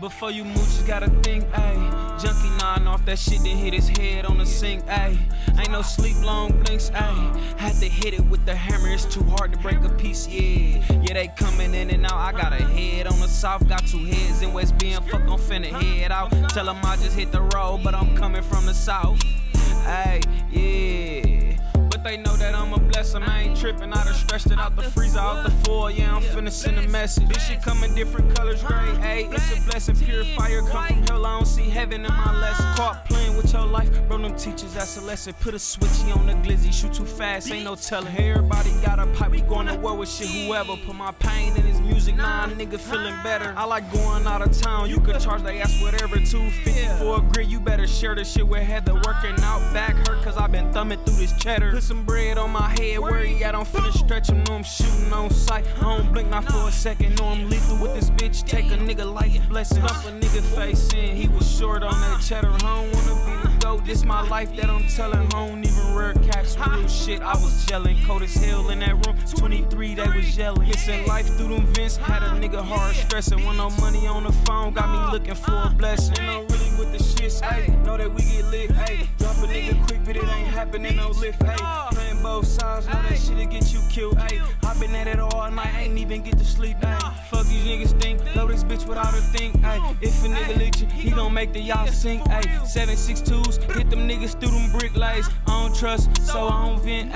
Before you move, you gotta think, ayy. Junkie nodding off that shit, then hit his head on the sink, ayy. Ain't no sleep, long blinks, ayy. Had to hit it with the hammer, it's too hard to break a piece, yeah. Yeah, they coming in and out. I got a head on the south, got two heads in West Bend. Fuck, I'm finna head out. Tell 'em I just hit the road, but I'm coming from the south. Ayy, yeah. They know that I'm a blessing. I ain't tripping. I done stretched it out the freezer, out the floor. Yeah, I'm finna send a message. This shit come in different colors, gray. Ayy, it's a blessing. Pure fire come from hell. I don't see heaven in my lesson. Caught playing with your life, bro. Them teachers, that's a lesson. Put a switchy on the glizzy, shoot too fast, ain't no telling. Everybody got a pipe, we going to war with shit. Whoever put my pain in his music, nah, nigga feeling better. I like going out of town. You could charge they ass whatever, 250 for a grit. You better share this shit with Heather. Working out back hurt, cause I've been thumbing through this cheddar. Put some bread on my head, he at? I'm finna stretch him, know I'm shooting on sight. I don't blink not for a second, know I'm lethal with this bitch. Take a nigga like a blessing. Up a nigga face in, he was short on that cheddar. I don't wanna be the goat, this my life that I'm telling. I don't even rare caps, real shit. I was yelling, cold as hell in that room. 23, yelling. Missing life through them vents, had a nigga hard stressing. Want no money on the phone, got me looking for a blessing. Ain't no really with the shits, ayy. Know that we get lit, ayy. Drop a nigga quick, but it ain't happening, no lift, ayy. Playing both sides, know that shit'll get you killed, ayy. I been at it all night, ain't even get to sleep, ayy. These niggas think, load this bitch without a think, ayy. If a nigga you, he gon' make the y'all sink, ayy. Seven six twos, hit them niggas through them brick lays. I don't trust, so I don't vent.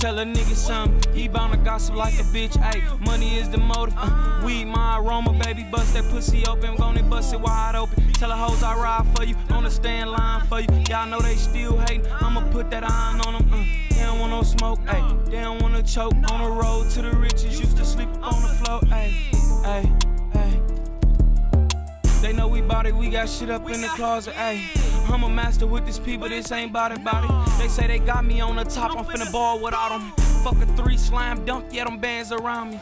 Tell a nigga something, he bound to gossip like a bitch, ayy. Money is the motive, uh, weed my aroma, baby. Bust that pussy open, gonna bust it wide open. Tell the hoes I ride for you, on the stand line for you. Y'all know they still hating, I'ma put that iron on them, uh. They don't want no smoke, ayy. They don't wanna choke on the road to the riches. Used to sleep on the floor, ayy, ayy, ayy. They know we bout it, we got shit up in the closet, ayy. I'm a master with this people, this ain't it, bout. They say they got me on the top, I'm finna ball without them. Fuck a three slam dunk, yeah, them bands around me.